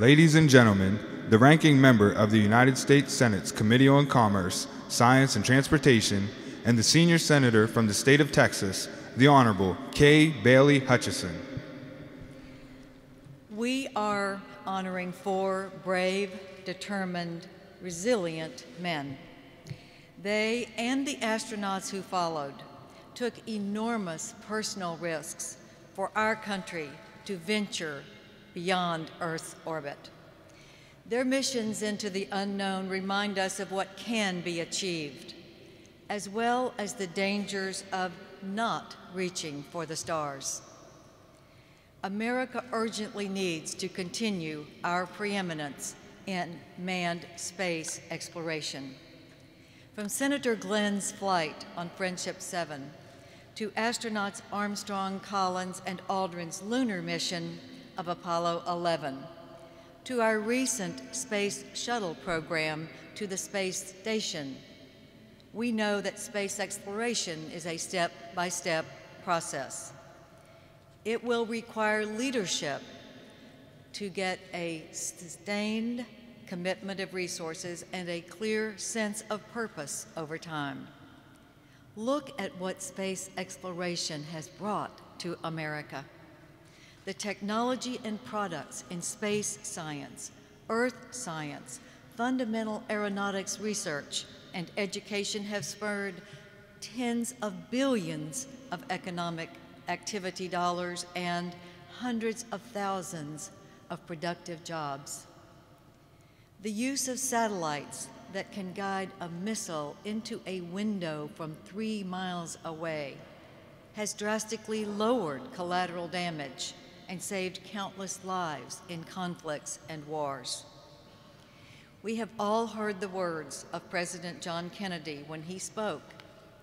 Ladies and gentlemen, the ranking member of the United States Senate's Committee on Commerce, Science, and Transportation, and the senior senator from the state of Texas, the Honorable Kay Bailey Hutchison. We are honoring four brave, determined, resilient men. They and the astronauts who followed took enormous personal risks for our country to venture beyond Earth's orbit. Their missions into the unknown remind us of what can be achieved, as well as the dangers of not reaching for the stars. America urgently needs to continue our preeminence in manned space exploration. From Senator Glenn's flight on Friendship 7 to astronauts Armstrong, Collins, and Aldrin's lunar mission of Apollo 11, to our recent Space Shuttle program to the space station, we know that space exploration is a step-by-step process. It will require leadership to get a sustained commitment of resources and a clear sense of purpose over time. Look at what space exploration has brought to America. The technology and products in space science, earth science, fundamental aeronautics research, and education have spurred tens of billions of economic activity dollars and hundreds of thousands of productive jobs. The use of satellites that can guide a missile into a window from three miles away has drastically lowered collateral damage and saved countless lives in conflicts and wars. We have all heard the words of President John Kennedy when he spoke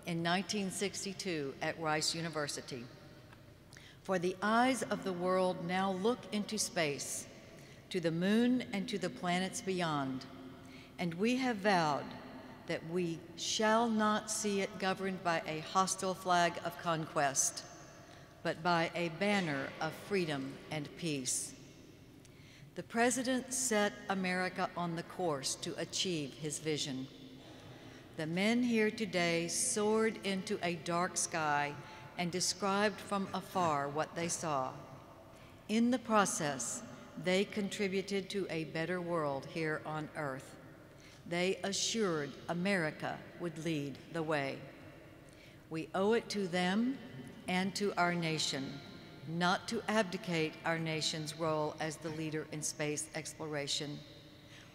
in 1962 at Rice University. For the eyes of the world now look into space, to the moon and to the planets beyond, and we have vowed that we shall not see it governed by a hostile flag of conquest, but by a banner of freedom and peace. The President set America on the course to achieve his vision. The men here today soared into a dark sky and described from afar what they saw. In the process, they contributed to a better world here on earth. They assured America would lead the way. We owe it to them and to our nation not to abdicate our nation's role as the leader in space exploration.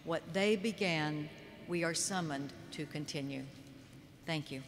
What they began, we are summoned to continue. Thank you.